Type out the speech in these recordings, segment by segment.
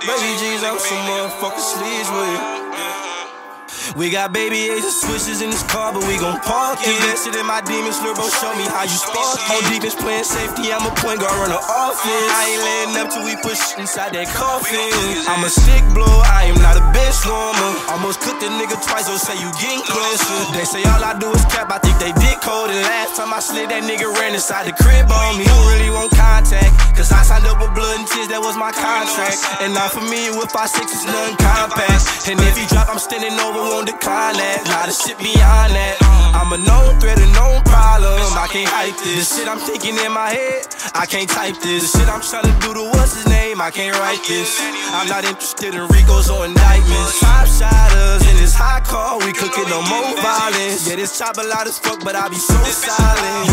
Baby Geez on some motherfucking sleeves with it. We got baby A's and switches in this car, but we gon' park it. Invested in my demons, Lurbo, show me how you spark it. On defense playing safety, I'm a point guard, run the offense. I ain't letting up till we push inside that coffin. I'm a sick blow, I am not a bitch warmer. Almost cooked a nigga twice, so say you getting closer. They say all I do is cap, I think they did cold. And last time I slid, that nigga ran inside the crib on me. I signed up with blood and tears, that was my contract. And for me, with 5 6 is nothing compact. And if he drop, I'm standing over won't decline that. Not a shit beyond that. I'm a known threat, a known problem. I can't hype this. The shit I'm thinking in my head, I can't type this. The shit I'm trying to do to what's his name, I can't write this. I'm not interested in Ricos or indictments. Top shotters in this high car, we cooking no more violence. Yeah, this chopper loud as fuck, but I be so silent.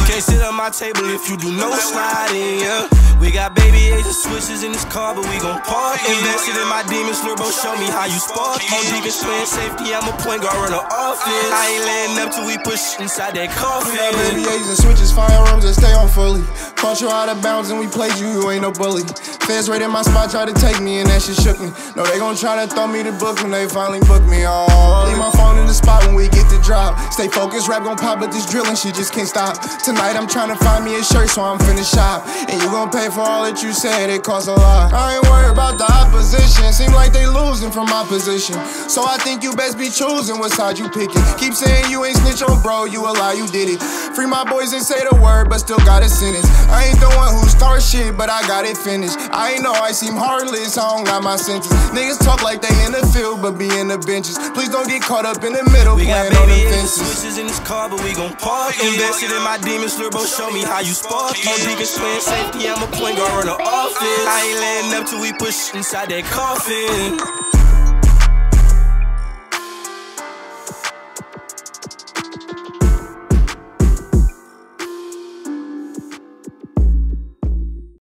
My table if you do no sliding. Yeah. We got baby A's and switches in this car, but we gon' park. Invested in my demons, Lurbo, show me how you spark. On defense playing safety, I'm a point guard, run the offense. I ain't letting up till we push inside that coffin. We got baby A's and switches, firearms that stay on fully. Caught you out of bounds and we played you, you ain't no bully. Right in my spot, try to take me and that shit shook me. No, they gon' try to throw me the book when they finally book me. Oh, leave my phone in the spot when we get the drop. Stay focused, rap gon' pop, but this drilling shit just can't stop. Tonight I'm trying to find me a shirt, so I'm finna shop. And you gon' pay for all that you said, it costs a lot. I ain't worried about the opposition, seem like they losing from my position. So I think you best be choosing what side you picking. Keep saying you ain't snitch on bro, you a lie, you did it. Free my boys and say the word, but still got a sentence. I ain't the one who start shit, but I got it finished. I ain't know I seem heartless, I don't got my senses. Niggas talk like they in the field, but be in the benches. Please don't get caught up in the middle, We got playing on the baby fences. switches in this car, but we gon' park. Invested in my demons, Lurbo, show me how you spark. it. On defense playing safety, I'm a point guard, in the offense. I ain't letting up till we push inside that coffin.